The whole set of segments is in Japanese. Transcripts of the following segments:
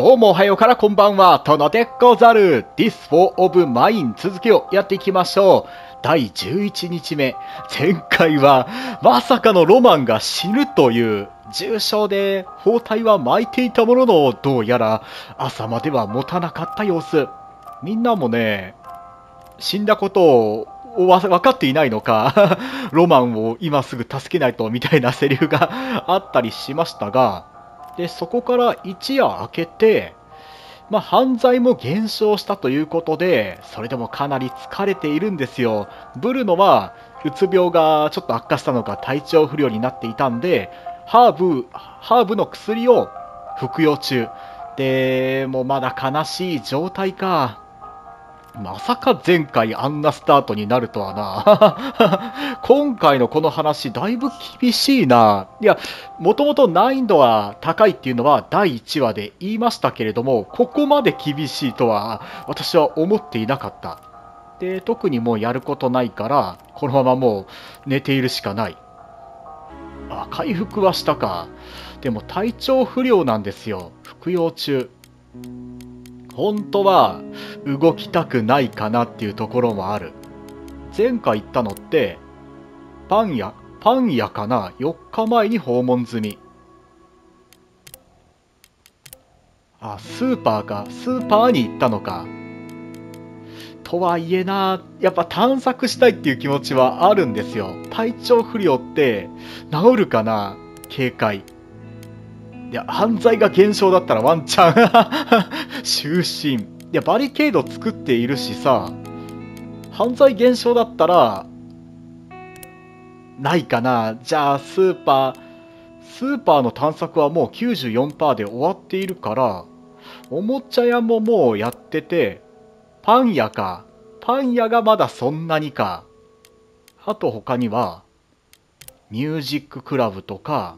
どうもおはようからこんばんは、トノでござる。This for of mine 続きをやっていきましょう。第11日目。前回は、まさかのロマンが死ぬという、重傷で包帯は巻いていたものの、どうやら朝までは持たなかった様子。みんなもね、死んだことを分かっていないのか、ロマンを今すぐ助けないとみたいなセリフがあったりしましたが、でそこから一夜明けて、まあ、犯罪も減少したということで、それでもかなり疲れているんですよ。ブルノは、うつ病がちょっと悪化したのか体調不良になっていたんで、ハーブ、ハーブの薬を服用中。で、もうまだ悲しい状態か。まさか前回あんなスタートになるとはな。今回のこの話、だいぶ厳しいな。いや、もともと難易度は高いっていうのは第1話で言いましたけれども、ここまで厳しいとは私は思っていなかった。で、特にもうやることないから、このままもう寝ているしかない。あ、回復はしたか。でも体調不良なんですよ。服用中。本当は動きたくないかなっていうところもある。前回行ったのって、パン屋、パン屋かな ?4 日前に訪問済み。あ、スーパーか？スーパーに行ったのか。とはいえな、やっぱ探索したいっていう気持ちはあるんですよ。体調不良って治るかな？警戒。いや、犯罪が減少だったらワンチャン 終身。いや、バリケード作っているしさ、犯罪減少だったら、ないかな。じゃあ、スーパー、スーパーの探索はもう94%で終わっているから、おもちゃ屋ももうやってて、パン屋か。パン屋がまだそんなにか。あと他には、ミュージッククラブとか、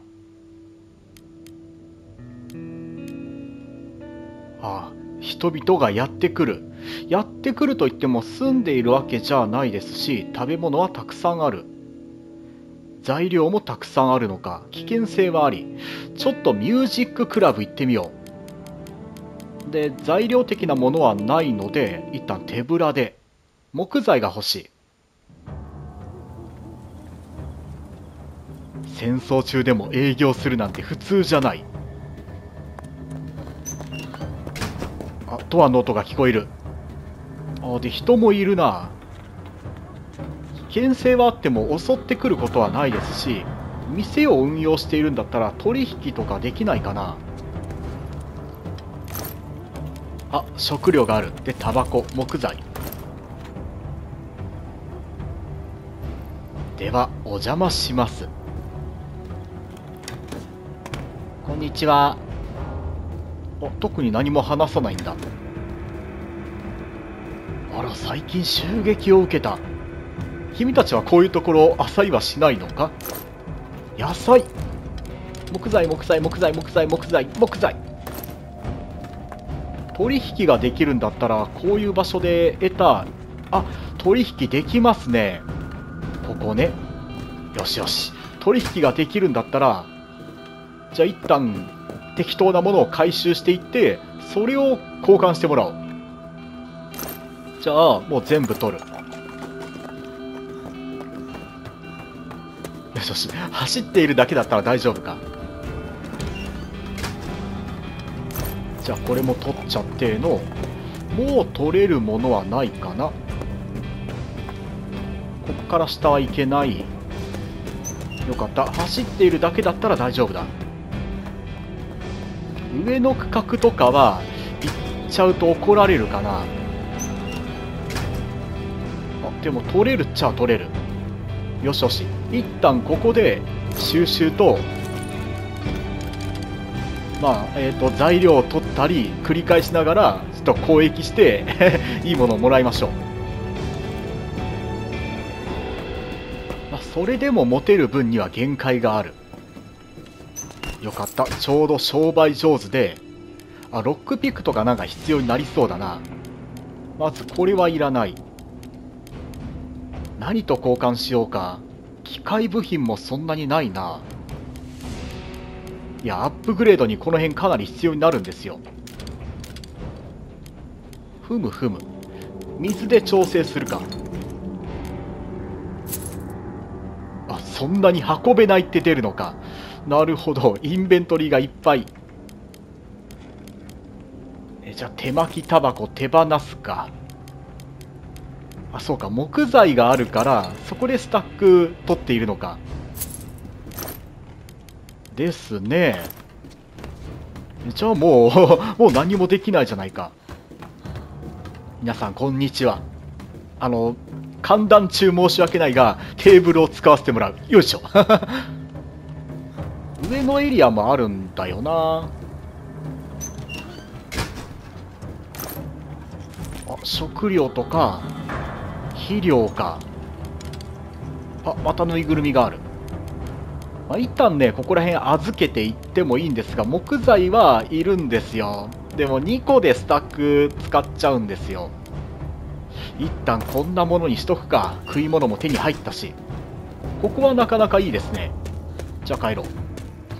ああ人々がやってくる。やってくるといっても住んでいるわけじゃないですし食べ物はたくさんある。材料もたくさんあるのか危険性はあり。ちょっとミュージッククラブ行ってみよう。で材料的なものはないので一旦手ぶらで木材が欲しい。戦争中でも営業するなんて普通じゃない。ドアの音が聞こえる。あで人もいるな。危険性はあっても襲ってくることはないですし店を運用しているんだったら取引とかできないかな。あ食料がある。でタバコ木材。ではお邪魔します。こんにちは。特に何も話さないんだ。あら最近襲撃を受けた。君たちはこういうところ浅いはしないのか？野菜。木材木材木材木材木材木材。取引ができるんだったらこういう場所で得た。あ取引できますね。ここね。よしよし。取引ができるんだったらじゃあ一旦適当なものを回収していってそれを交換してもらおう。じゃあもう全部取る。よしよし走っているだけだったら大丈夫か。じゃあこれも取っちゃってのもう取れるものはないかな。ここから下はいけない。よかった。走っているだけだったら大丈夫だ上の区画とかは行っちゃうと怒られるかな。あでも取れるっちゃ取れる。よしよし。一旦ここで収集とまあえーと、材料を取ったり繰り返しながらちょっと交易して いいものをもらいましょう、まあ、それでも持てる分には限界がある。よかった。ちょうど商売上手であロックピックとかなんか必要になりそうだな。まずこれはいらない。何と交換しようか。機械部品もそんなにないな。いやアップグレードにこの辺かなり必要になるんですよ。ふむふむ。水で調整するか。あそんなに運べないって出るのか。なるほど。インベントリーがいっぱい。えじゃあ手巻きタバコ手放すか。あそうか。木材があるからそこでスタック取っているのか。ですね。じゃあもう もう何もできないじゃないか。皆さんこんにちは。あの寒暖中申し訳ないがテーブルを使わせてもらう。よいしょ。上のエリアもあるんだよな。あ食料とか肥料か。あまたぬいぐるみがある。まあ、一旦ねここら辺預けていってもいいんですが木材はいるんですよ。でも2個でスタック使っちゃうんですよ。一旦こんなものにしとくか。食い物も手に入ったし。ここはなかなかいいですね。じゃあ帰ろう。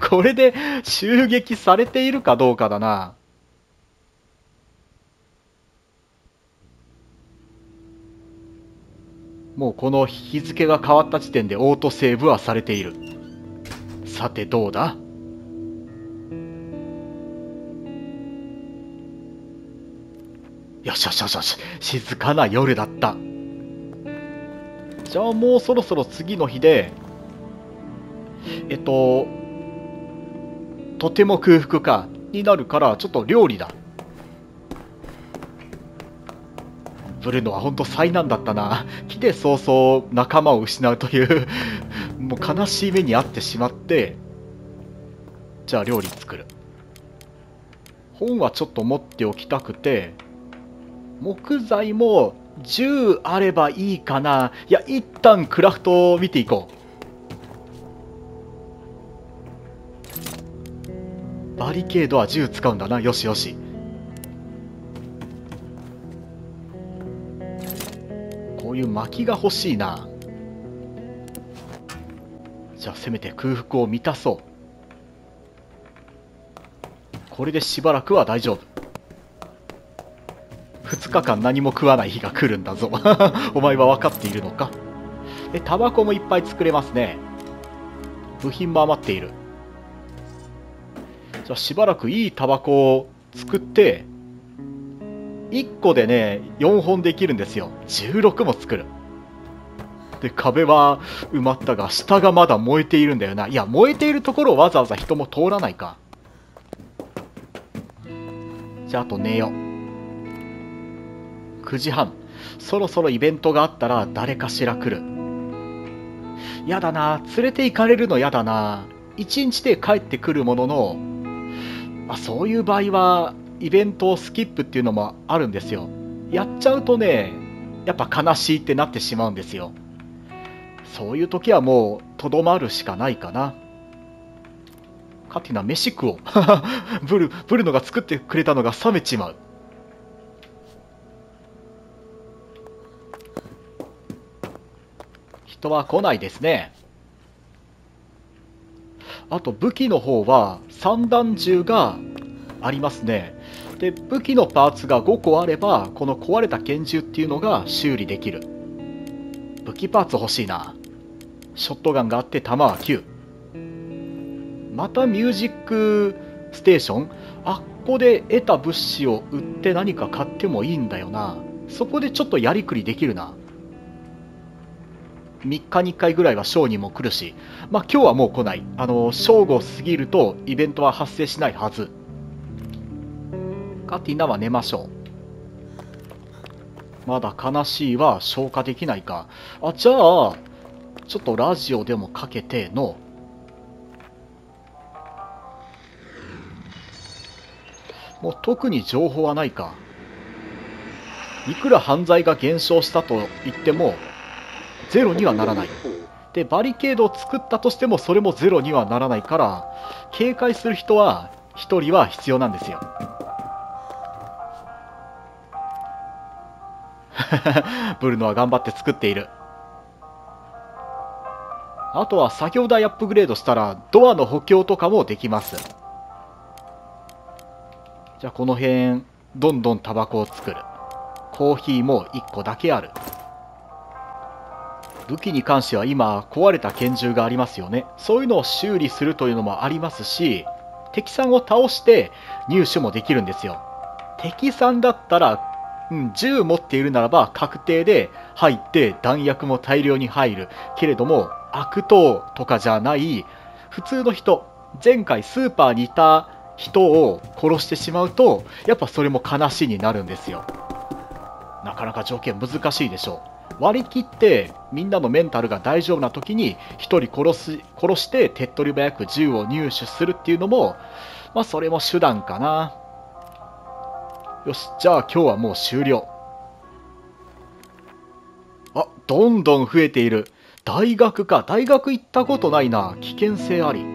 これで襲撃されているかどうかだな。もうこの日付が変わった時点でオートセーブはされている。さてどうだ？よしよしよしよし。静かな夜だった。じゃあもうそろそろ次の日でえっととても空腹かになるからちょっと料理だ。ブルノは本当災難だったな。来て早々仲間を失うというもう悲しい目に遭ってしまってじゃあ料理作る。本はちょっと持っておきたくて木材も10あればいいかな。いや一旦クラフトを見ていこう。バリケードは10使うんだな。よしよし。こういう薪が欲しいな。じゃあせめて空腹を満たそう。これでしばらくは大丈夫。2日間何も食わない日が来るんだぞ。お前は分かっているのか？えタバコもいっぱい作れますね。部品も余っている。じゃあしばらくいいタバコを作って1個でね4本できるんですよ。16も作る。で壁は埋まったが下がまだ燃えているんだよな。いや燃えているところをわざわざ人も通らないか。じゃああと寝よう。9時半。そろそろイベントがあったら誰かしら来る。やだな。連れて行かれるのやだな。1日で帰ってくるもののあそういう場合はイベントをスキップっていうのもあるんですよ。やっちゃうとねやっぱ悲しいってなってしまうんですよ。そういう時はもうとどまるしかないかな。カティナ飯食おう。ブルブルノが作ってくれたのが冷めちまう。人は来ないですね。あと武器の方は散弾銃がありますね。で武器のパーツが5個あればこの壊れた拳銃っていうのが修理できる。武器パーツ欲しいな。ショットガンがあって弾は9またミュージックステーション。あっこで得た物資を売って何か買ってもいいんだよな。そこでちょっとやりくりできるな。3日に1回ぐらいはショーにも来るしまあ今日はもう来ない。あの正午過ぎるとイベントは発生しないはず。カティナは寝ましょう。まだ悲しいは消化できないか。あじゃあちょっとラジオでもかけての。もう特に情報はないか。いくら犯罪が減少したと言ってもゼロにはならない。でバリケードを作ったとしてもそれもゼロにはならないから警戒する人は1人は必要なんですよ。ブルノは頑張って作っている。あとは作業台アップグレードしたらドアの補強とかもできます。じゃあこの辺どんどんタバコを作る。コーヒーも1個だけある。武器に関しては今壊れた拳銃がありますよね。そういうのを修理するというのもありますし、敵さんを倒して入手もできるんですよ。敵さんだったら、うん、銃持っているならば確定で入って弾薬も大量に入る。けれども悪党とかじゃない普通の人、前回スーパーにいた人を殺してしまうと、やっぱそれも悲しいになるんですよ。なかなか条件難しいでしょう。割り切ってみんなのメンタルが大丈夫な時に1人殺す殺して手っ取り早く銃を入手するっていうのも、まあ、それも手段かな。よし、じゃあ今日はもう終了。あ、どんどん増えている。大学か。大学行ったことないな。危険性あり。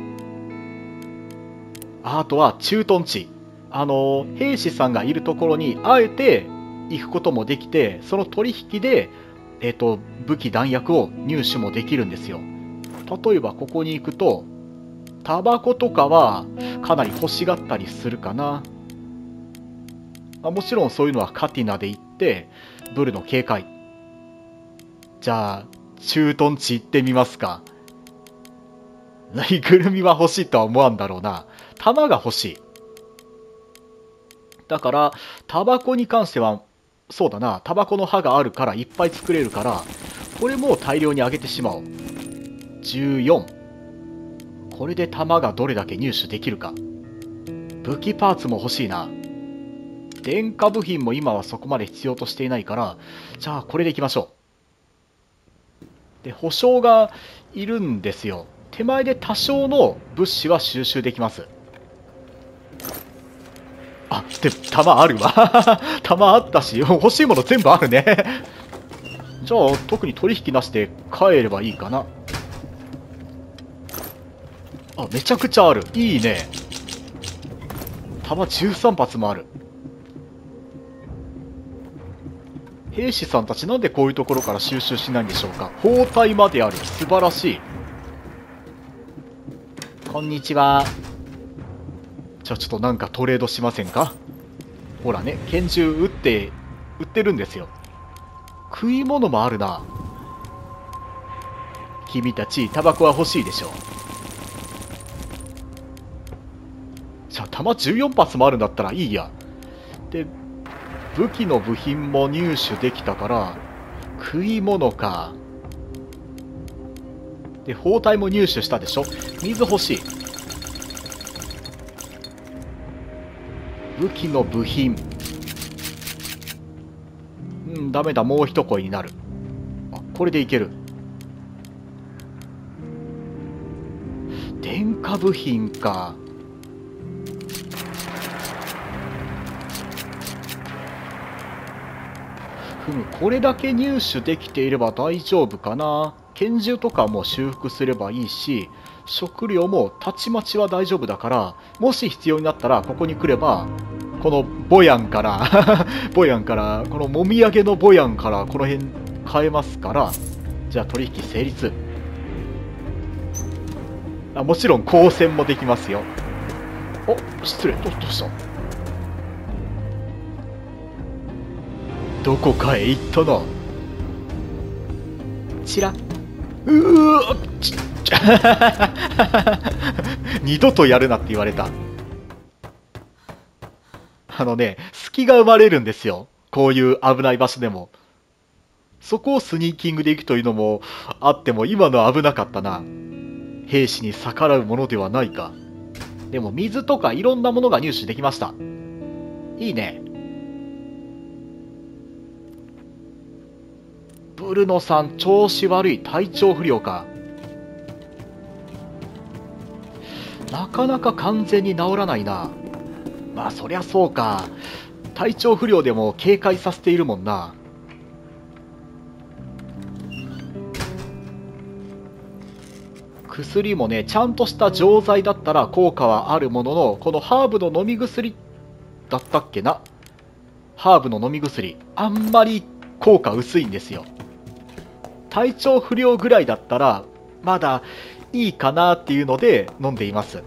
あとは駐屯地。あの、兵士さんがいるところに、あえて行くこともできて、その取引で、えっ、ー、と、武器弾薬を入手もできるんですよ。例えばここに行くと、タバコとかはかなり欲しがったりするかな。あもちろんそういうのはカティナで行って、ブルの警戒。じゃあ、駐屯地行ってみますか。ぬいぐるみは欲しいとは思わんだろうな。弾が欲しい。だから、タバコに関しては、そうだな、タバコの刃があるからいっぱい作れるから、これも大量に上げてしまおう。14。これで弾がどれだけ入手できるか。武器パーツも欲しいな。電化部品も今はそこまで必要としていないから、じゃあこれでいきましょう。で、保証がいるんですよ。手前で多少の物資は収集できます。あ、で、弾あるわ。弾あったし、欲しいもの全部あるね。じゃあ、特に取引なしで帰ればいいかな。あ、めちゃくちゃある。いいね。弾13発もある。兵士さんたちなんでこういうところから収集しないんでしょうか包帯まである。素晴らしい。こんにちは。じゃあちょっとなんかトレードしませんか？ほらね、拳銃撃って、撃ってるんですよ。食い物もあるな。君たち、タバコは欲しいでしょう。じゃあ弾14発もあるんだったらいいや。で、武器の部品も入手できたから、食い物か。で、包帯も入手したでしょ水欲しい。武器の部品。うん、ダメだ。もう一声になる。あ、これでいける。電化部品か。ふむ、これだけ入手できていれば大丈夫かな。拳銃とかも修復すればいいし、食料もたちまちは大丈夫だから、もし必要になったらここに来れば、このボヤンから ボヤンから、このもみあげのボヤンからこの辺買えますから、じゃあ取引成立。あもちろん光線もできますよ。お、失礼、どどうした？どこかへ行ったなちらうわち 二度とやるなって言われた。あのね隙が生まれるんですよ。こういう危ない場所でも。そこをスニーキングで行くというのもあっても今のは危なかったな。兵士に逆らうものではないか。でも水とかいろんなものが入手できました。いいね。ブルノさん調子悪い。体調不良か。なかなか完全に治らないな。まあそりゃそうか。体調不良でも警戒させているもんな。薬もねちゃんとした錠剤だったら効果はあるもののこのハーブの飲み薬だったっけな。ハーブの飲み薬。あんまり効果薄いんですよ。体調不良ぐらいだったら、まだいいかなっていうので飲んでいます。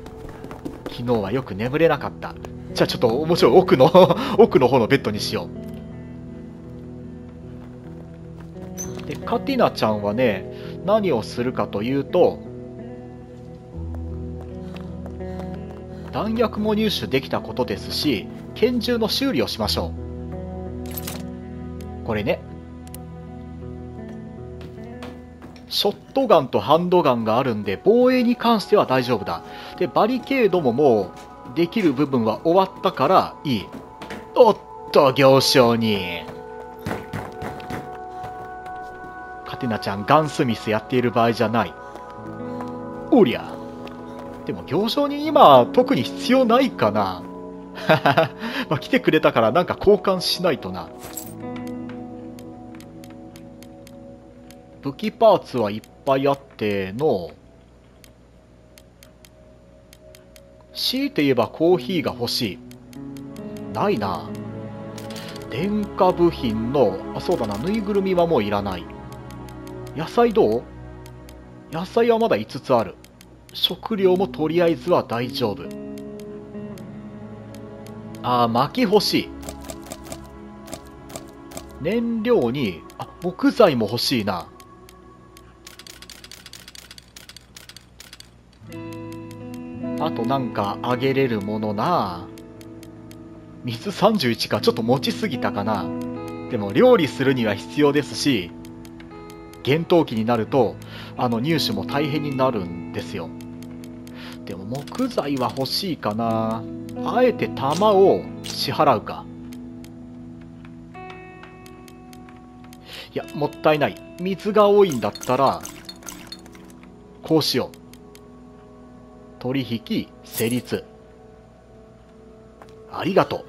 昨日はよく眠れなかった。じゃあちょっと面白い奥の 奥の方のベッドにしようで。カティナちゃんはね何をするかというと弾薬も入手できたことですし拳銃の修理をしましょうこれねショットガンとハンドガンがあるんで防衛に関しては大丈夫だ。でバリケードももうできる部分は終わったからいい。おっと行商にカテナちゃんガンスミスやっている場合じゃない。おりゃ。でも行商に今特に必要ないかな。まあ来てくれたからなんか交換しないとな。武器パーツはいっぱいあっての強いて言えばコーヒーが欲しい。ないな。電化部品のあそうだな。ぬいぐるみはもういらない。野菜どう？野菜はまだ5つある。食料もとりあえずは大丈夫。あー薪欲しい。燃料にあ木材も欲しいな。あとなんかあげれるものな。水31かちょっと持ちすぎたかな。でも料理するには必要ですし厳冬期になるとあの入手も大変になるんですよ。でも木材は欲しいかな。あえて玉を支払うか。いやもったいない。水が多いんだったらこうしよう。取引成立。ありがとう。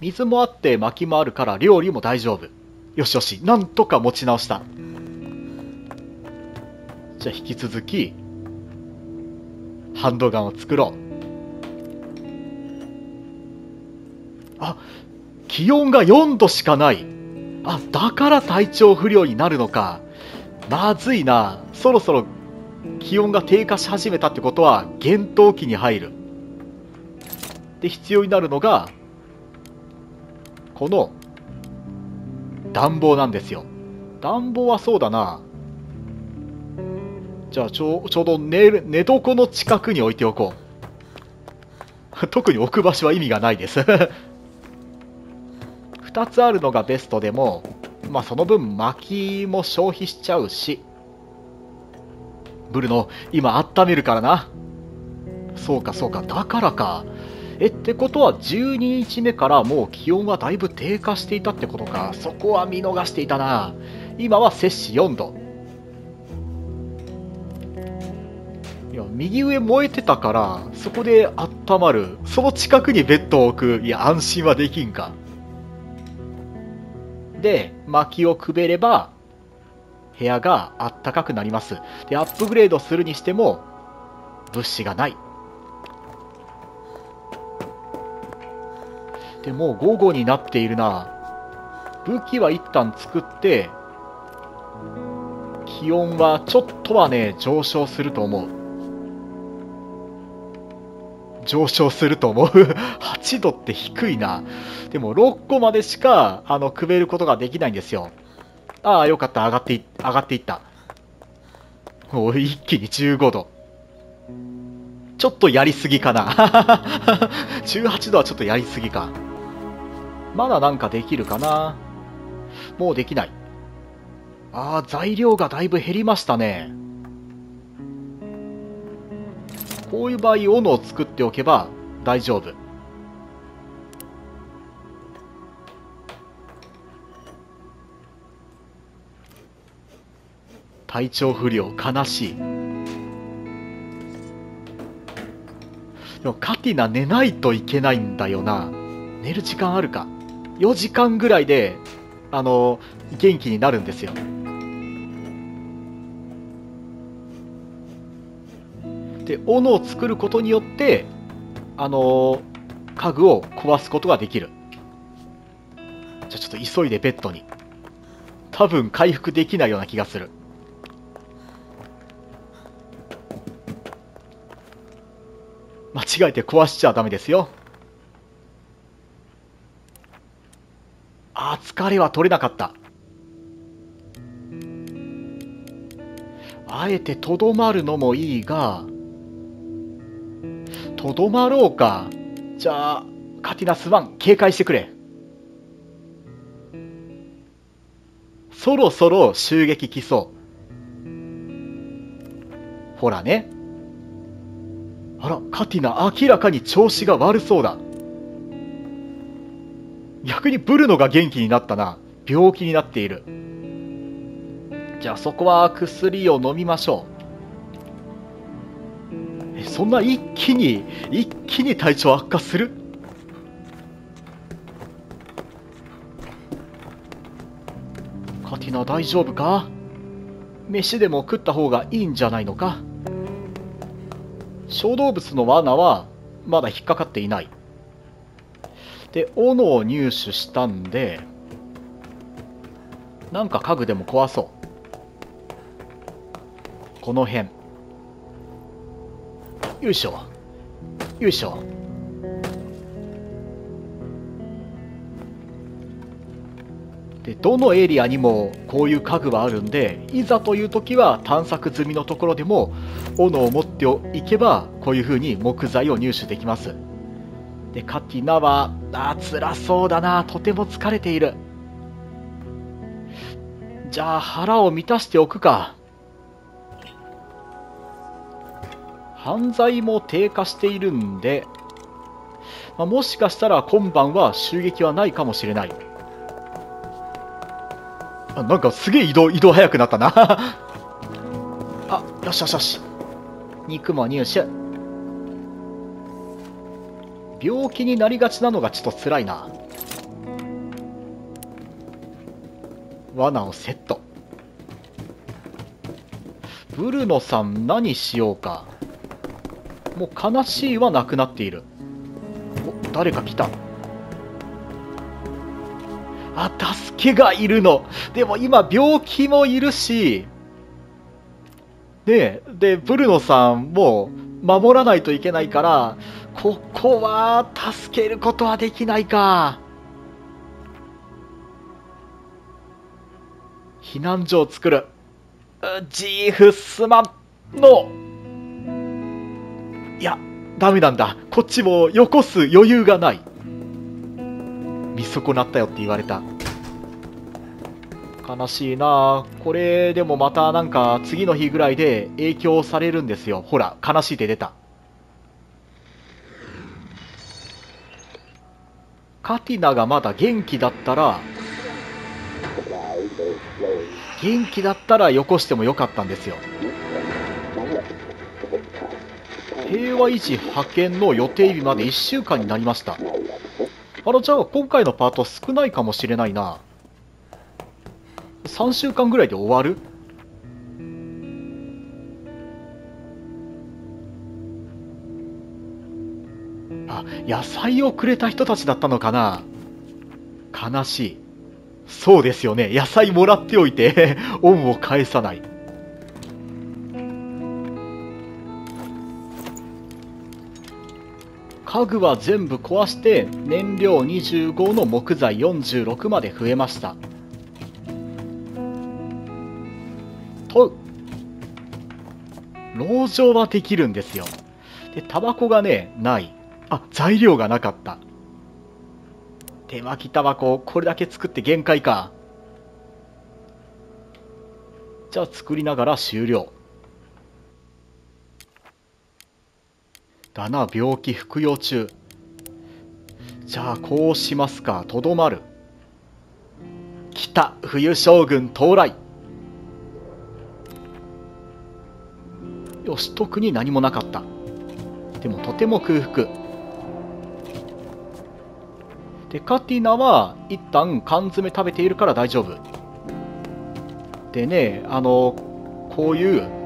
水もあって薪もあるから料理も大丈夫。よしよしなんとか持ち直した。じゃあ引き続きハンドガンを作ろう。あ気温が4度しかない。あだから体調不良になるのか。まずいな。そろそろ気温が低下し始めたってことは厳冬期に入る。で必要になるのがこの暖房なんですよ。暖房はそうだな。じゃあちょちょうど寝る寝床の近くに置いておこう。特に置く場所は意味がないです。2つあるのがベストでもまあその分薪も消費しちゃうし。ブルノ今温めるからな。そうかそうか。だからか。えってことは12日目からもう気温はだいぶ低下していたってことか。そこは見逃していたな。今は摂氏4度。いや右上燃えてたからそこで温まる。その近くにベッドを置く。いや安心はできんか。で薪をくべれば部屋があったかくなります。でアップグレードするにしても物資がない。でもう午後になっているな。武器は一旦作って気温はちょっとはね上昇すると思う。上昇すると思う。8度って低いな。でも6個までしかあのくべることができないんですよ。ああよかった。上がってい上がっていった。お一気に15度。ちょっとやりすぎかな。18度はちょっとやりすぎか。まだなんかできるかな。もうできない。ああ材料がだいぶ減りましたね。こういう場合斧を作っておけば大丈夫。体調不良悲しい。でもカティナ寝ないといけないんだよな。寝る時間あるか。4時間ぐらいであの元気になるんですよ。で斧を作ることによってあの家具を壊すことができる。じゃあちょっと急いでベッドに。多分回復できないような気がする。間違えて壊しちゃダメですよ。あ疲れは取れなかった。あえてとどまるのもいいが、とどまろうか。じゃあ、カティナスワン、警戒してくれ。そろそろ襲撃来そう。ほらね。あら、カティナ明らかに調子が悪そうだ。逆にブルノが元気になったな。病気になっている。じゃあそこは薬を飲みましょう。そんな一気に、一気に体調悪化する？カティナ大丈夫か？飯でも食った方がいいんじゃないのか？小動物の罠はまだ引っかかっていない。で、斧を入手したんで、なんか家具でも壊そう。この辺。よいしょ。よいしょ。でどのエリアにもこういう家具はあるんでいざという時は探索済みのところでも斧を持っていけばこういう風に木材を入手できますでカティナはあ辛そうだなとても疲れているじゃあ腹を満たしておくか犯罪も低下しているんで、まあ、もしかしたら今晩は襲撃はないかもしれないあなんかすげえ移動、移動早くなったな あ、よしよしよし。肉も入手。病気になりがちなのがちょっと辛いな。罠をセット。ブルノさん何しようか。もう悲しいはなくなっている。お、誰か来た。あ、助けがいるの。でも今、病気もいるし、ねで、ブルノさんも守らないといけないから、ここは助けることはできないか。避難所を作る。ジーフスマンの。いや、ダメなんだ。こっちもよこす余裕がない。見損なったよって言われた。悲しいな。これでもまたなんか次の日ぐらいで影響されるんですよ。ほら悲しいって出た。カティナがまだ元気だったら元気だったらよこしてもよかったんですよ。平和維持派遣の予定日まで1週間になりましたあら、じゃあ今回のパート少ないかもしれないな。3週間ぐらいで終わる？あ、野菜をくれた人たちだったのかな？悲しい。そうですよね。野菜もらっておいて恩を返さない。家具は全部壊して燃料25の木材46まで増えました。と籠城はできるんですよ。でタバコがねない。あ材料がなかった。手巻きタバコこれだけ作って限界か。じゃあ作りながら終了。だな、病気服用中。じゃあ、こうしますか。とどまる。来た、冬将軍到来。よし、特に何もなかった。でも、とても空腹。で、カティナは、一旦缶詰食べているから大丈夫。でね、あの、こういう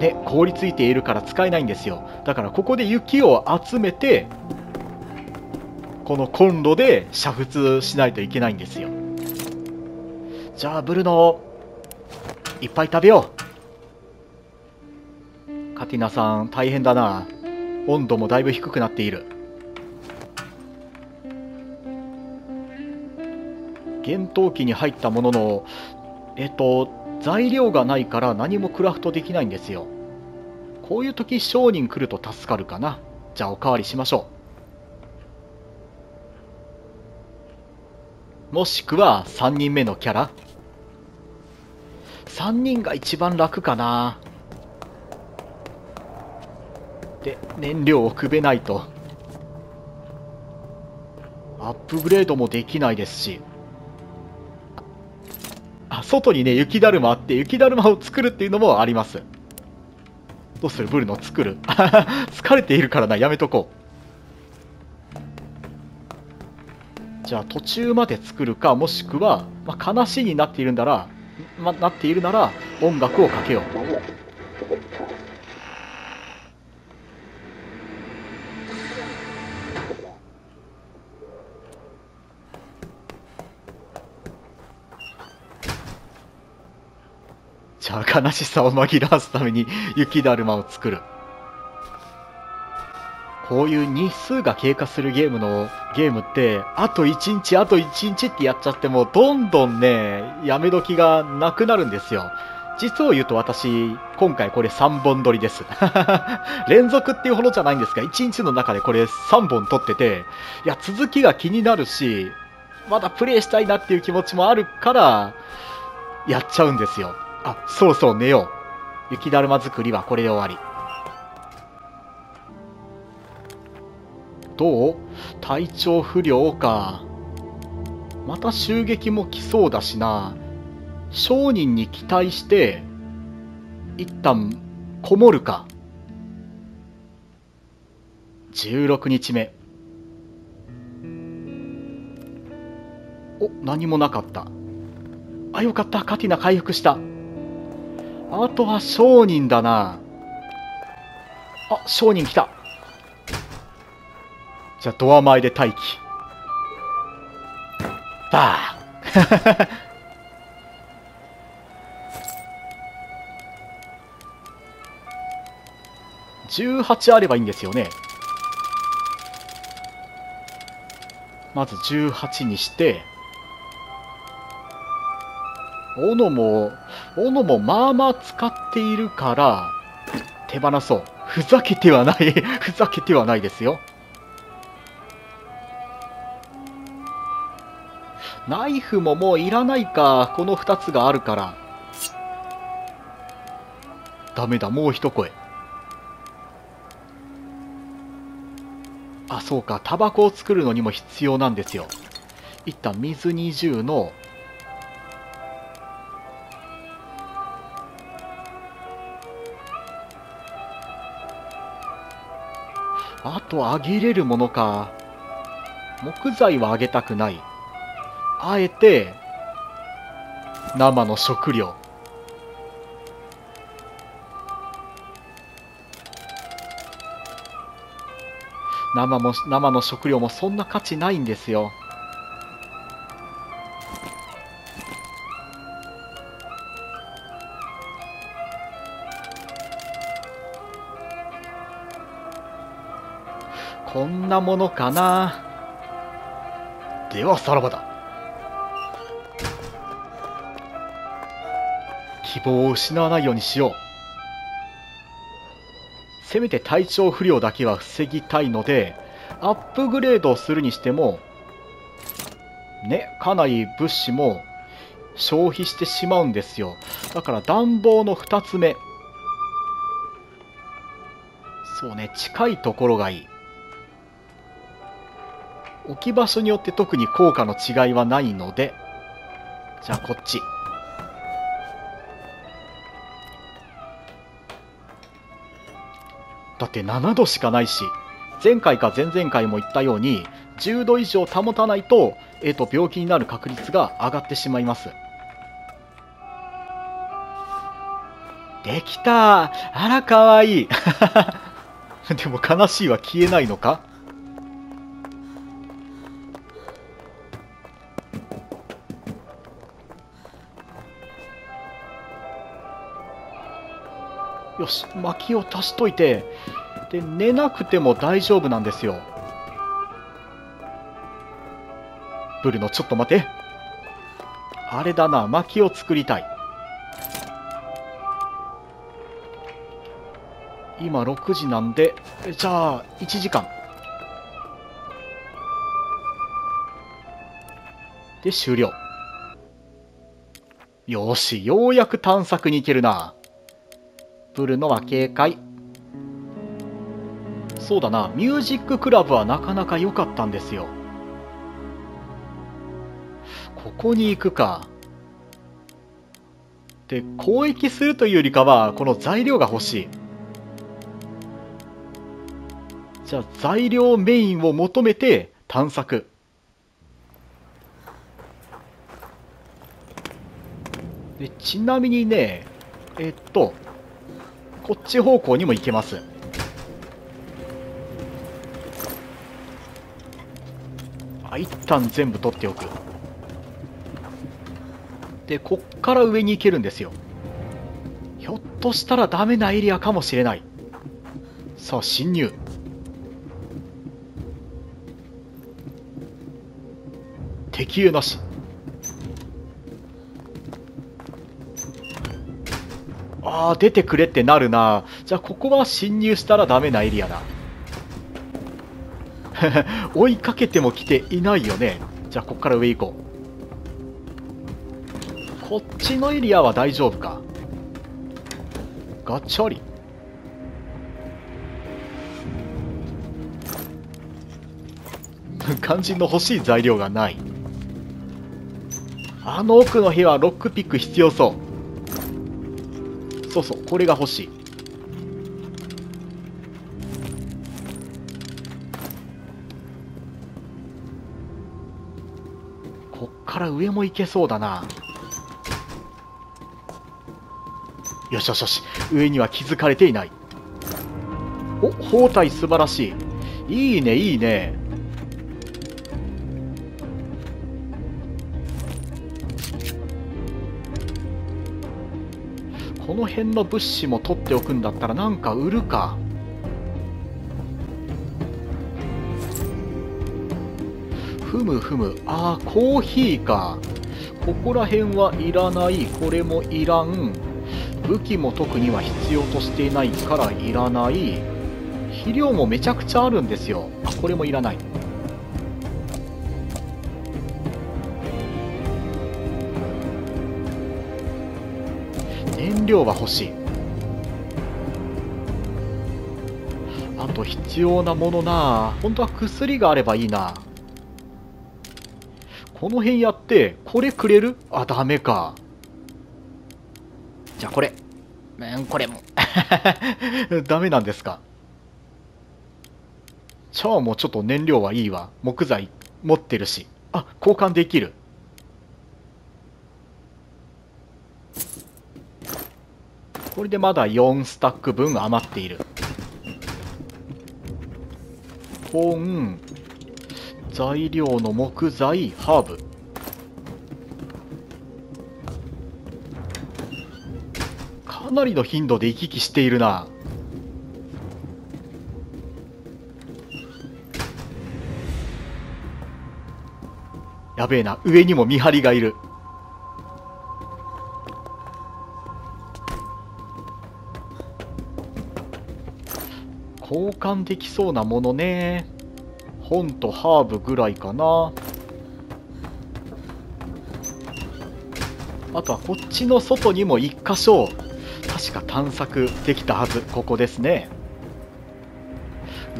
ね、凍りついているから使えないんですよ。だからここで雪を集めてこのコンロで煮沸しないといけないんですよ。じゃあブルノいっぱい食べよう。カティナさん大変だな。温度もだいぶ低くなっている。厳冬期に入ったものの、えっと、材料がないから何もクラフトできないんですよ。こういう時商人来ると助かるかな。じゃあおかわりしましょう。もしくは3人目のキャラ。3人が一番楽かな。で、燃料をくべないと。アップグレードもできないですし。外にね、雪だるまあって、雪だるまを作るっていうのもあります。どうする？ブルの作る 疲れているからな、やめとこう。じゃあ途中まで作るか、もしくは、まあ、悲しいになっているんだら、ま、なっているなら音楽をかけよう。じゃあ悲しさを紛らわすために雪だるまを作る。こういう日数が経過するゲームのゲームってあと1日あと1日ってやっちゃってもどんどんねやめ時がなくなるんですよ。実を言うと私今回これ3本撮りです。連続っていうほどじゃないんですが1日の中でこれ3本撮ってていや続きが気になるしまだプレイしたいなっていう気持ちもあるからやっちゃうんですよ。あそろそろ寝よう雪だるま作りはこれで終わりどう？体調不良か。また襲撃も来そうだしな。商人に期待して、一旦こもるか。16日目。お、何もなかった。あ、よかった。カティナ回復した。あとは商人だな。あ、商人来た。じゃあドア前で待機。バー18 あればいいんですよね。まず18にして、斧も、斧もまあまあ使っているから、手放そう。ふざけてはない ふざけてはないですよ。ナイフももういらないか。この2つがあるから。ダメだ、もう一声。あ、そうか。タバコを作るのにも必要なんですよ。一旦水20のとあげれるものか。木材はあげたくない。あえて生の食料生も生の食料もそんな価値ないんですよなものかな？ではさらばだ希望を失わないようにしよう。せめて体調不良だけは防ぎたいので、アップグレードするにしても、ね、かなり物資も消費してしまうんですよ。だから暖房の2つ目。そうね、近いところがいい。置き場所によって特に効果の違いはないので、じゃあこっち。だって7度しかないし、前回か前々回も言ったように、10度以上保たないと、えっ、ー、と、病気になる確率が上がってしまいます。できたあら、かわいい でも悲しいは消えないのか？よし、薪を足しといて、で、寝なくても大丈夫なんですよ。ブルノ、ちょっと待て。あれだな薪を作りたい今6時なんでじゃあ1時間で終了よしようやく探索に行けるなブルノは警戒そうだなミュージッククラブはなかなか良かったんですよ。ここに行くか。で交易するというよりかはこの材料が欲しい。じゃあ材料メインを求めて探索。でちなみにねえっとこっち方向にも行けます。あ一旦全部取っておく。でこっから上に行けるんですよ。ひょっとしたらダメなエリアかもしれない。さあ侵入。敵友なし。ああ出てくれってなるな。じゃあここは侵入したらダメなエリアだ。追いかけても来ていないよね。じゃあこっから上行こう。こっちのエリアは大丈夫か。ガチャリ肝心の欲しい材料がない。あの奥の部屋はロックピック必要そう。そうそうこれが欲しい。こっから上も行けそうだな。よしよしよし上には気づかれていない。お包帯素晴らしい。いいねいいね。辺の物資も取っておくんだったらなんか売るか。ふむふむ。あーコーヒーか。ここら辺はいらない。これもいらん。武器も特には必要としていないからいらない。肥料もめちゃくちゃあるんですよ。あこれもいらない。燃料は欲しい。あと必要なものな。本当は薬があればいいな。この辺やってこれくれる？あダメか。じゃあこれ。うんこれも。ダメなんですか。じゃあもうちょっと燃料はいいわ。木材持ってるし。あ交換できる。これでまだ4スタック分余っている。本材料の木材ハーブ。かなりの頻度で行き来しているな。やべえな上にも見張りがいる。換できそうなものね。本とハーブぐらいかな。あとはこっちの外にも1箇所確か探索できたはず。ここですね。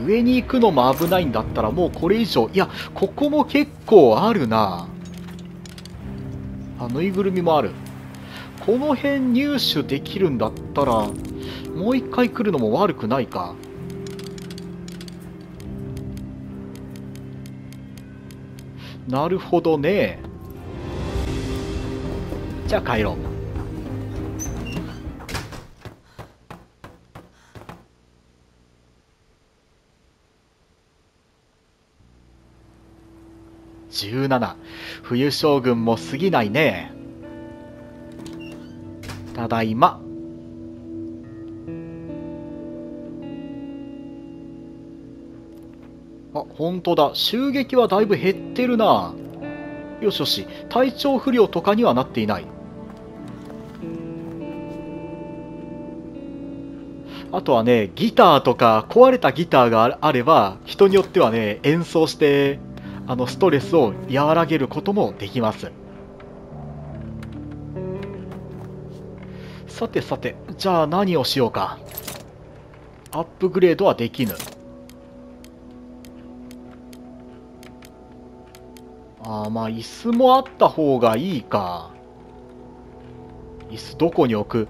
上に行くのも危ないんだったらもうこれ以上。いやここも結構あるな。あぬいぐるみもある。この辺入手できるんだったらもう一回来るのも悪くないか。なるほどね。じゃあ帰ろう。17冬将軍も過ぎないね。ただいま。あ、本当だ。襲撃はだいぶ減ってるな。よしよし体調不良とかにはなっていないあとはね、ギターとか壊れたギターがあれば、人によってはね、演奏して、あの、ストレスを和らげることもできます。さてさて、じゃあ何をしようか。アップグレードはできぬ。ああ、まあ、椅子もあった方がいいか。椅子どこに置く？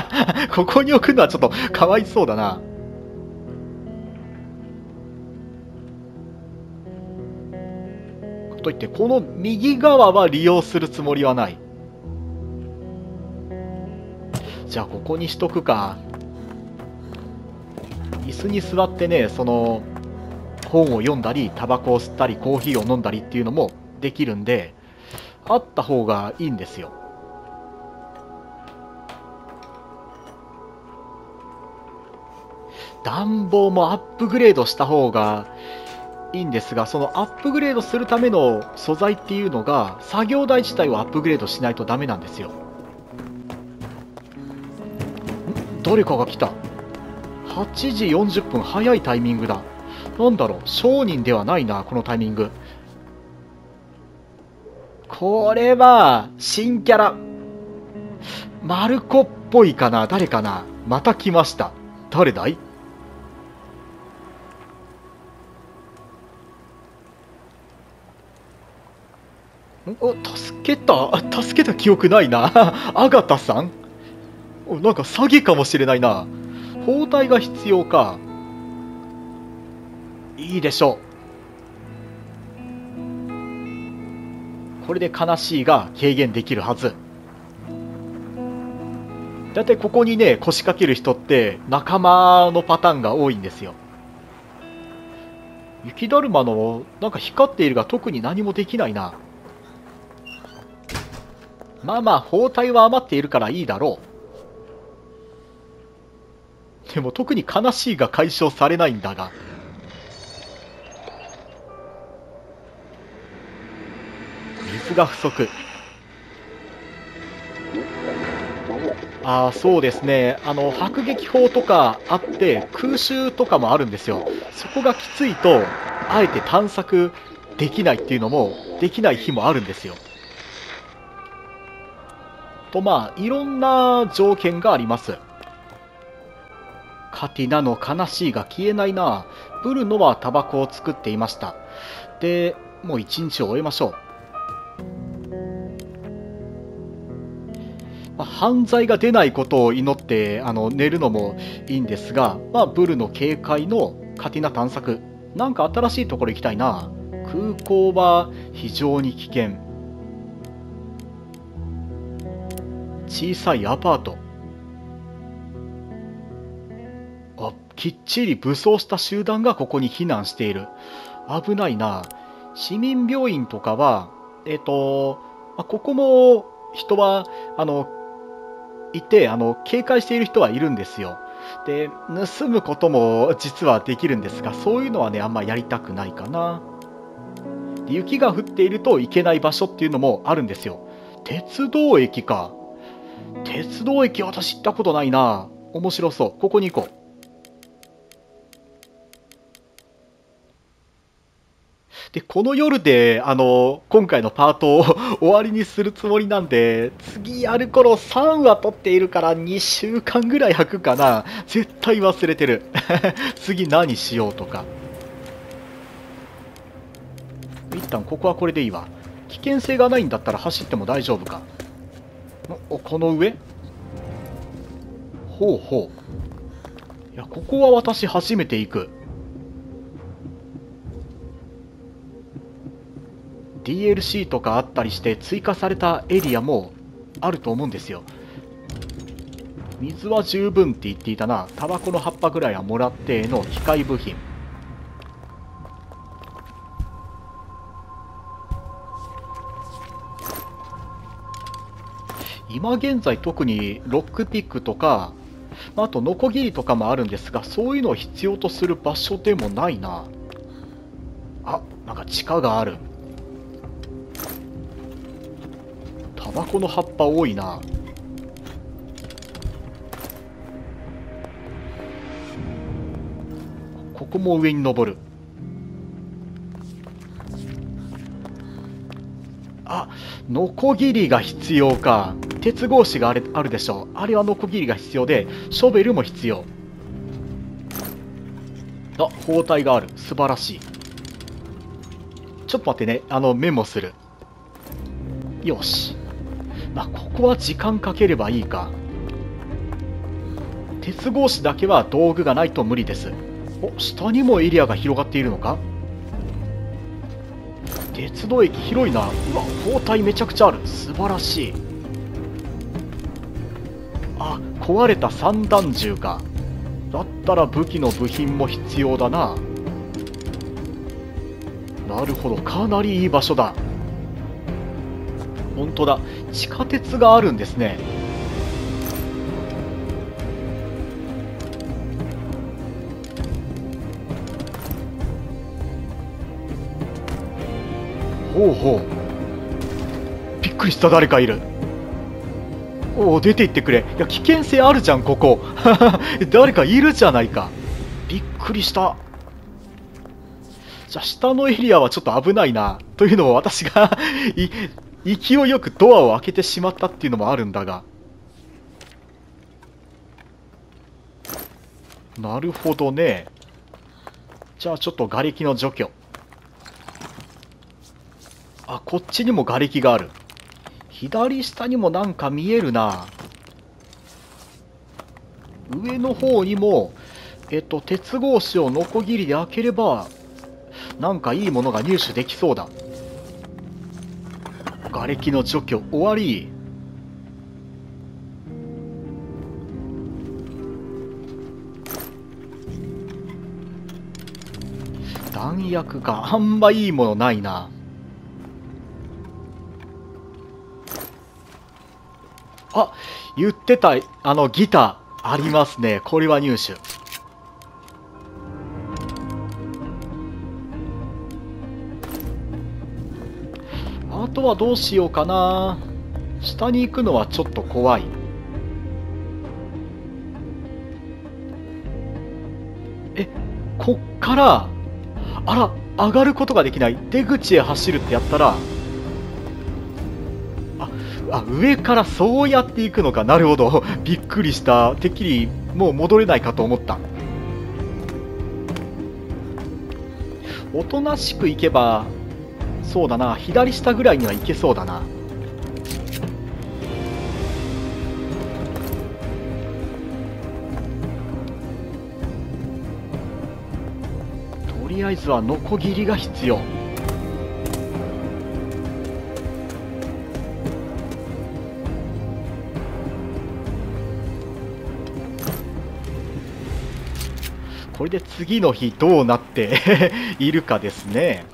ここに置くのはちょっとかわいそうだな。といって、この右側は利用するつもりはない。じゃあ、ここにしとくか。椅子に座ってね、その、本を読んだり、タバコを吸ったり、コーヒーを飲んだりっていうのもできるんで、あった方がいいんですよ。暖房もアップグレードした方がいいんですが、そのアップグレードするための素材っていうのが、作業台自体をアップグレードしないとダメなんですよ。誰かが来た。8時40分、早いタイミングだ。なんだろう、商人ではないな、このタイミング。これは、新キャラ。マルコっぽいかな。誰かな。また来ました。誰だい？お助けた？助けた記憶ないな。アガタさん？なんか詐欺かもしれないな。包帯が必要か。いいでしょう。これで悲しいが軽減できるはずだいたいここにね腰掛ける人って仲間のパターンが多いんですよ雪だるまのなんか光っているが特に何もできないなまあまあ、包帯は余っているからいいだろう。でも特に悲しいが解消されないんだが。が不足。ああ、そうですね。あの、迫撃砲とかあって、空襲とかもあるんですよ。そこがきついと、あえて探索できないっていうのも、できない日もあるんですよ。とまあいろんな条件がありますカティナの悲しいが消えないなブルノはタバコを作っていましたでもう一日を終えましょう、まあ、犯罪が出ないことを祈ってあの寝るのもいいんですが、まあ、ブルの警戒のカティナ探索なんか新しいところ行きたいな。空港は非常に危険。小さいアパート。あきっちり武装した集団がここに避難している。危ないな。市民病院とかはえっ、ー、とここも人はあのいてあの警戒している人はいるんですよ。で盗むことも実はできるんですがそういうのはねあんまやりたくないかな。雪が降っていると行けない場所っていうのもあるんですよ。鉄道駅か。鉄道駅私行ったことないな。面白そう。ここに行こう。で、この夜で、あの、今回のパートを終わりにするつもりなんで、次やる頃3話撮っているから2週間ぐらい空くかな。絶対忘れてる。次何しようとか。一旦ここはこれでいいわ。危険性がないんだったら走っても大丈夫か。おこの上？ほうほういやここは私初めて行く DLC とかあったりして追加されたエリアもあると思うんですよ水は十分って言っていたなタバコの葉っぱぐらいはもらっての機械部品今現在特にロックピックとか、あとノコギリとかもあるんですが、そういうのを必要とする場所でもないな。あ、なんか地下がある。タバコの葉っぱ多いな。ここも上に登る。あノコギリが必要か。鉄格子があれあるでしょう。あれはノコギリが必要でショベルも必要。あ包帯がある。素晴らしい。ちょっと待ってね。あのメモする。よし。まあここは時間かければいいか。鉄格子だけは道具がないと無理です。お下にもエリアが広がっているのか？鉄道駅広いな。うわ包帯めちゃくちゃある。素晴らしい。あ壊れた散弾銃か。だったら武器の部品も必要だな。なるほど。かなりいい場所だ。本当だ。地下鉄があるんですね。ほうほう。びっくりした。誰かいる。おお出て行ってくれ。いや危険性あるじゃんここ。誰かいるじゃないか。びっくりした。じゃあ下のエリアはちょっと危ないな。というのも私が 勢いよくドアを開けてしまったっていうのもあるんだが。なるほどね。じゃあちょっと瓦礫の除去。あこっちにも瓦礫がある。左下にもなんか見えるな。上の方にもえっと鉄格子をノコギリで開ければなんかいいものが入手できそうだ。瓦礫の除去終わり弾薬があんまいいものないなあ、言ってた、あの、ギター、ありますね。これは入手。とはどうしようかな。下に行くのはちょっと怖い。え、こっから、あら、上がることができない。出口へ走るってやったら、あ上からそうやっていくのかなるほど びっくりしたてっきりもう戻れないかと思ったおとなしく行けばそうだな。左下ぐらいには行けそうだな。とりあえずはノコギリが必要。これで次の日どうなって いるかですね。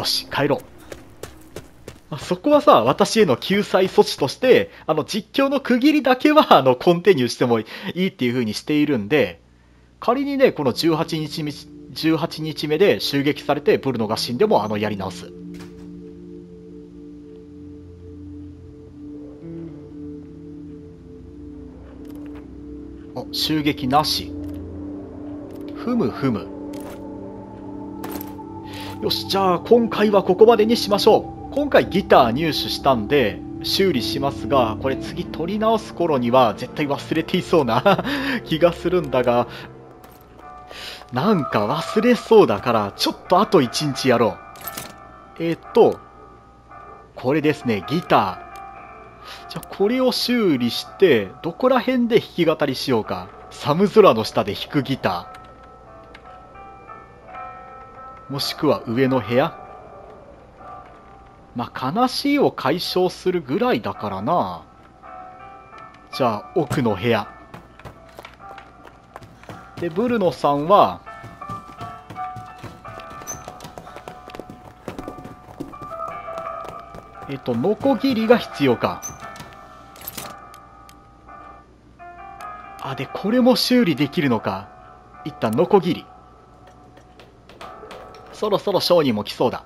よし帰ろう。まあそこはさ、私への救済措置として、あの、実況の区切りだけは、あの、コンティニューしてもいいっていう風にしているんで、仮にね、この18日目、18日目で襲撃されて、ブルノが死んでも、あの、やり直す。襲撃なし。ふむふむ。よしじゃあ今回はここまでにしましょう今回ギター入手したんで修理しますがこれ次取り直す頃には絶対忘れていそうな 気がするんだがなんか忘れそうだからちょっとあと1日やろうえっ、とこれですねギターじゃあこれを修理して、どこら辺で弾き語りしようか。寒空の下で弾くギター。もしくは上の部屋？まあ、悲しいを解消するぐらいだからな。じゃあ、奥の部屋。で、ブルノさんは、えっと、ノコギリが必要か。あ、で、これも修理できるのか？一旦、ノコギリ。そろそろ商人も来そうだ。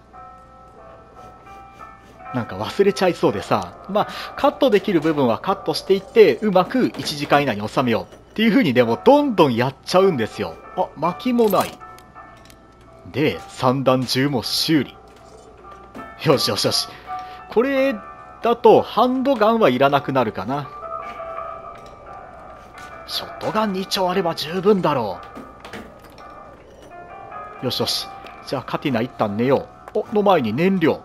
なんか忘れちゃいそうでさ、まあ、カットできる部分はカットしていって、うまく1時間以内に収めようっていう風にでもどんどんやっちゃうんですよ。あ、薪もない。で、散弾銃も修理。よしよしよし。これだとハンドガンはいらなくなるかな。ショットガン2丁あれば十分だろう。よしよし。じゃあカティナ一旦寝よう。お、の前に燃料。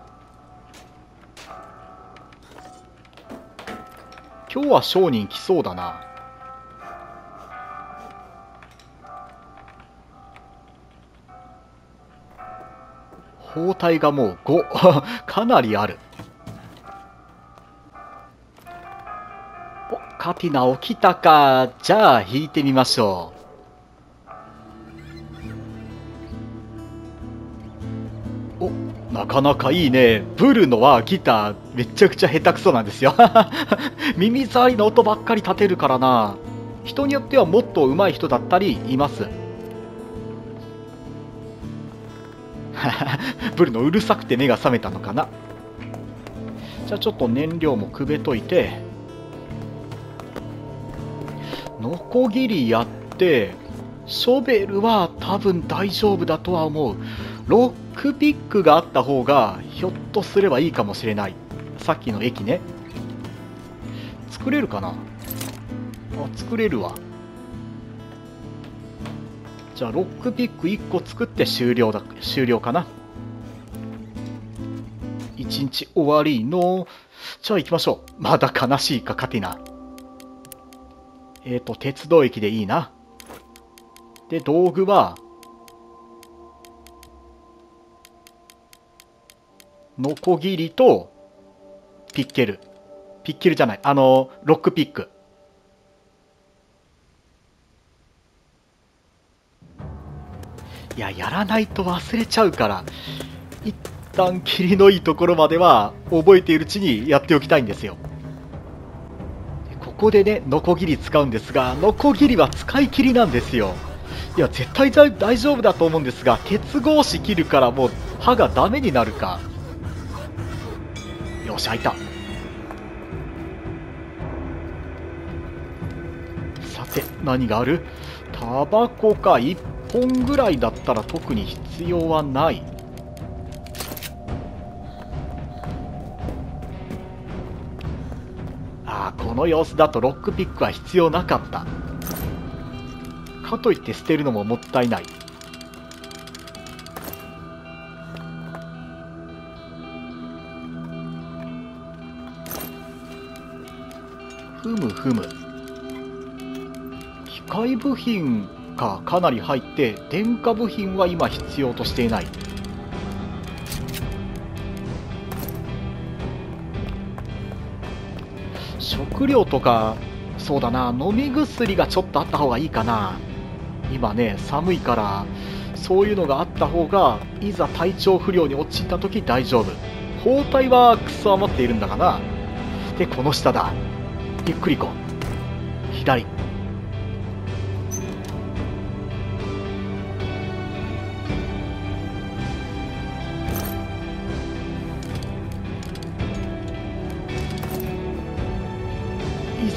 今日は商人来そうだな。包帯がもう5 かなりあるおカティナ起きたかじゃあ弾いてみましょうなかなかいいね。ブルノはギターめちゃくちゃ下手くそなんですよ。耳障りの音ばっかり立てるからな。人によってはもっと上手い人だったりいます。ブルのうるさくて目が覚めたのかな。じゃあちょっと燃料もくべといて。ノコギリやってショベルは多分大丈夫だとは思う。ロックピックがあった方がひょっとすればいいかもしれない。さっきの駅ね。作れるかな？あ作れるわ。じゃあロックピック1個作って終了だ終了かな？1日終わりの。じゃあ行きましょう。まだ悲しいかカティナ。えっ、ー、と鉄道駅でいいな。で道具はノコギリとピッケルピッケルじゃないあのロックピックいや、やらないと忘れちゃうから、一旦霧のいいところまでは覚えているうちにやっておきたいんですよ。ここでね、ノコギリ使うんですが、ノコギリは使い切りなんですよ。いや、絶対大丈夫だと思うんですが、鉄格子切るからもう刃がダメになるか。よし、開いた。さて、何がある？タバコか、1本ぐらいだったら特に必要はない。ああこの様子だとロックピックは必要なかった。かといって捨てるのももったいない。ふむふむ。機械部品かかなり入って電化部品は今必要としていない。食料とかそうだな飲み薬がちょっとあった方がいいかな。今ね寒いからそういうのがあった方がいざ体調不良に陥った時大丈夫。包帯はクソ余っているんだかな。でこの下だ。ゆっくり行こう左。い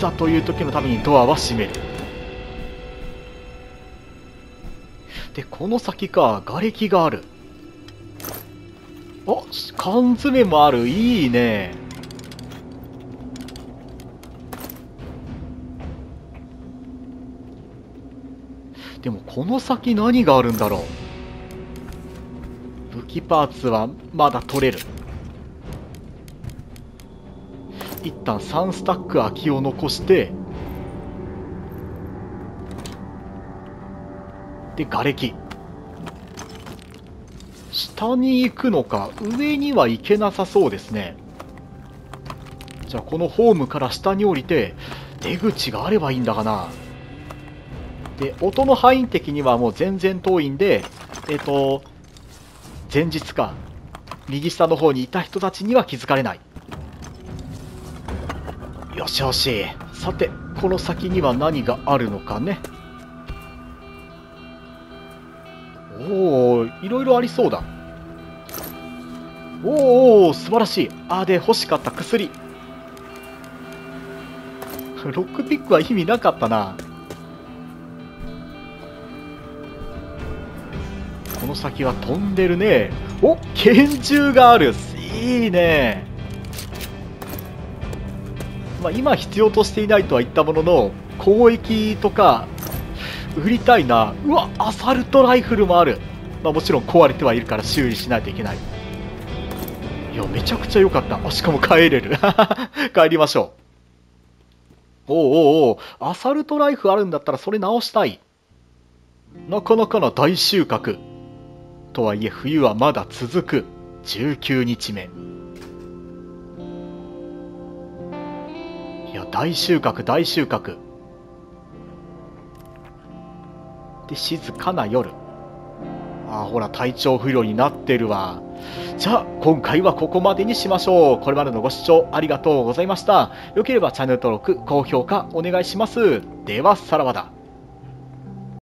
ざという時のためにドアは閉める。でこの先か。瓦礫がある。あ缶詰もある。いいね。この先何があるんだろう？武器パーツはまだ取れる。一旦3スタック空きを残してで瓦礫。下に行くのか上には行けなさそうですね。じゃあこのホームから下に降りて出口があればいいんだがな。で音の範囲的にはもう全然遠いんでえっ、ー、と前日か右下の方にいた人たちには気づかれない。よしよし。さてこの先には何があるのかね。おおいろいろありそうだ。おお素晴らしい。あで欲しかった薬。ロックピックは意味なかったな。の先は飛んでるね。お拳銃がある。いいね。まあ、今必要としていないとは言ったものの攻撃とか売りたいな。うわアサルトライフルもある、まあ、もちろん壊れてはいるから修理しないといけない。いやめちゃくちゃ良かった。あしかも帰れる。帰りましょう。おうおうおう。アサルトライフあるんだったらそれ直したい。なかなかな大収穫。とはいえ冬はまだ続く19日目。いや大収穫大収穫。で静かな夜。あほら体調不良になってるわ。じゃあ今回はここまでにしましょう。これまでのご視聴ありがとうございました。よければチャンネル登録高評価お願いします。ではさらばだ。